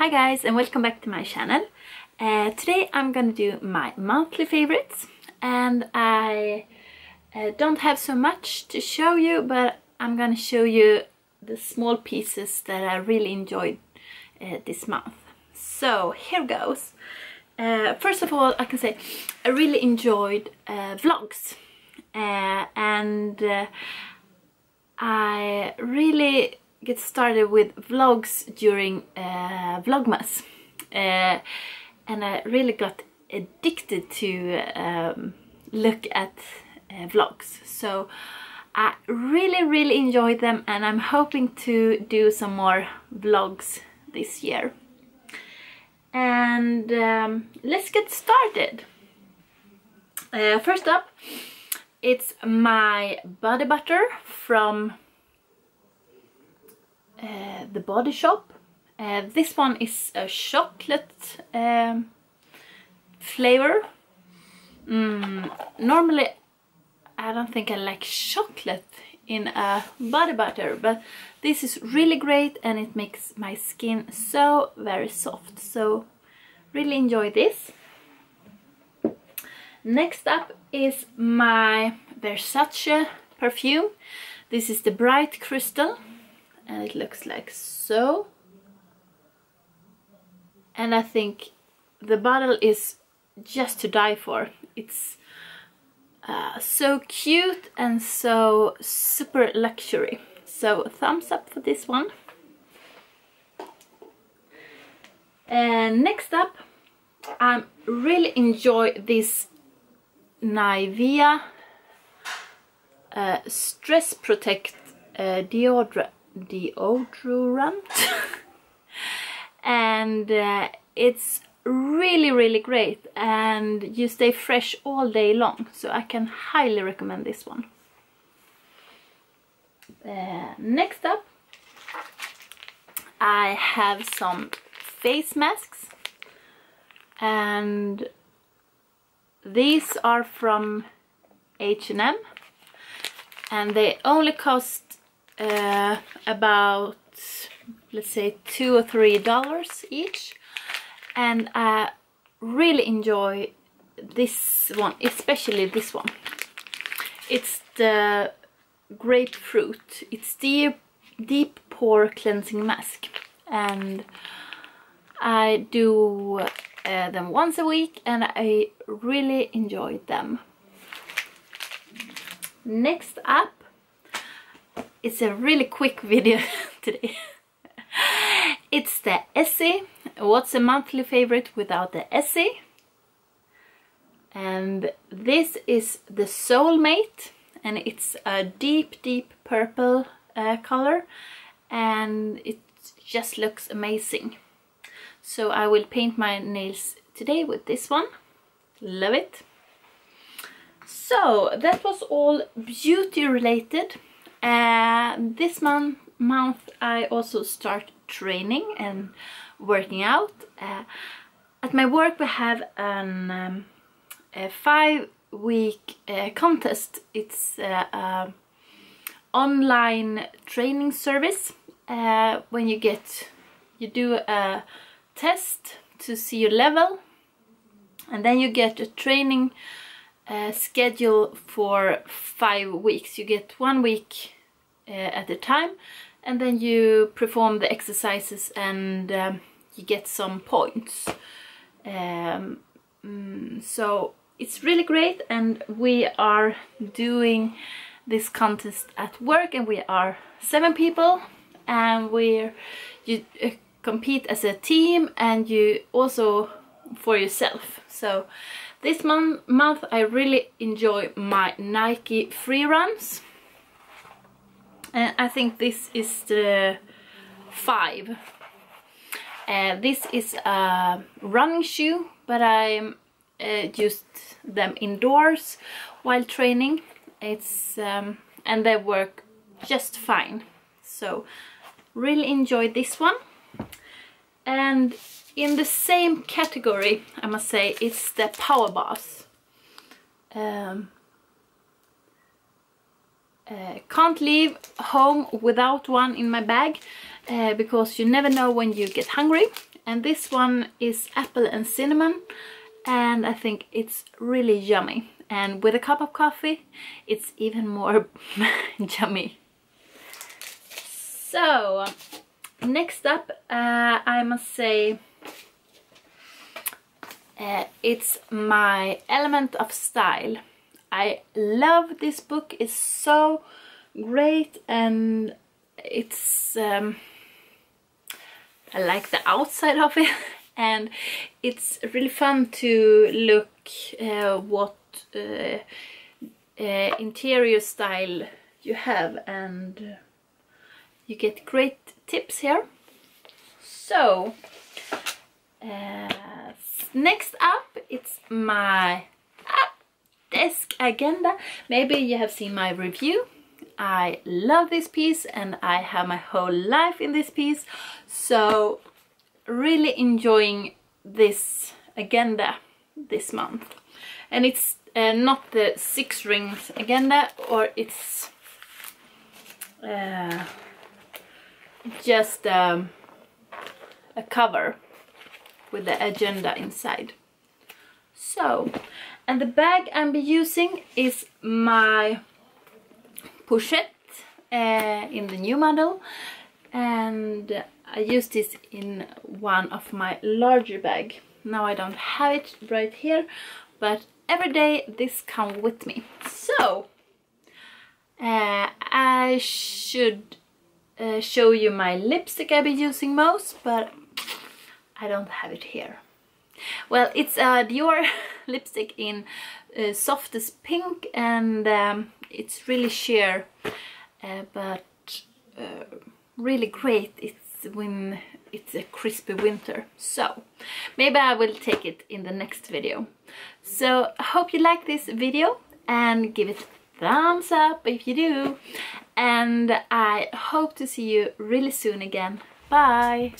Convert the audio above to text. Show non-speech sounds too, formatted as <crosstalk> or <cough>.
Hi guys and welcome back to my channel. Uh, today I'm gonna do my monthly favorites and I uh, don't have so much to show you but I'm gonna show you the small pieces that I really enjoyed uh, this month. So here goes. Uh, first of all I can say I really enjoyed uh, vlogs uh, and I really get started with vlogs during uh, Vlogmas. Uh, and I really got addicted to um, look at uh, vlogs. So I really really enjoyed them and I'm hoping to do some more vlogs this year. And um, let's get started. Uh, first up it's my body butter from uh, the Body Shop. Uh, this one is a chocolate um, flavor. Mm, normally I don't think I like chocolate in a body butter but this is really great and it makes my skin so very soft so really enjoy this. Next up is my Versace perfume. This is the Bright Crystal and it looks like so. And I think the bottle is just to die for. It's uh, so cute and so super luxury. So thumbs up for this one. And next up I really enjoy this Nivea uh, Stress Protect uh, deodorant deodorant. <laughs> And uh, it's really really great. And you stay fresh all day long. So I can highly recommend this one. Uh, next up I have some face masks. And these are from H&M and they only cost uh, about let's say two or three dollars each. And I really enjoy this one especially this one. It's the grapefruit. It's the deep pore cleansing mask. And I do uh, them once a week and I really enjoyed them next up it's a really quick <laughs> video today. it's the Essie. What's a monthly favorite without the Essie? And this is the Sole Mate and it's a deep deep purple uh, color and it just looks amazing. So I will paint my nails today with this one. Love it. So that was all beauty related. Uh, this month, month I also start training and working out. Uh, at my work we have an, um, a five week uh, contest. It's a online training service uh, when you get you do a test to see your level and then you get a training uh, schedule for five weeks. You get one week uh, at a time and then you perform the exercises and um, you get some points. Um, mm, so it's really great and we are doing this contest at work and we are seven people and we're you uh, compete as a team and you also for yourself so this month, month I really enjoy my Nike free runs. And I think this is the five. Uh, this is a running shoe, but I uh, used them indoors while training. It's um, and they work just fine. So really enjoy this one. And in the same category, I must say, it's the Powerbars. Um, uh, can't leave home without one in my bag uh, because you never know when you get hungry and this one is apple and cinnamon and I think it's really yummy and with a cup of coffee it's even more <laughs> yummy. So next up uh, I must say uh, it's my Element of Style. I love this book, it's so great and it's um, I like the outside of it. <laughs> And it's really fun to look uh, what uh, uh, interior style you have. And you get great tips here. So, uh, next up it's my ah, desk agenda. Maybe you have seen my review. I love this piece and I have my whole life in this piece. So really enjoying this agenda this month. And it's uh, not the six rings agenda or it's uh, just um, a cover with the agenda inside. So, and the bag I'm using is my pochette uh, in the new model and I use this in one of my larger bag. Now I don't have it right here, but every day this comes with me. So, uh, I should uh, show you my lipstick I've been using most, but I don't have it here. Well, it's a Dior <laughs> lipstick in uh, softest pink and um, it's really sheer, uh, but uh, really great. It's when it's a crispy winter. So, maybe I will take it in the next video. So, I hope you like this video and give it thumbs up if you do. And I hope to see you really soon again. Bye!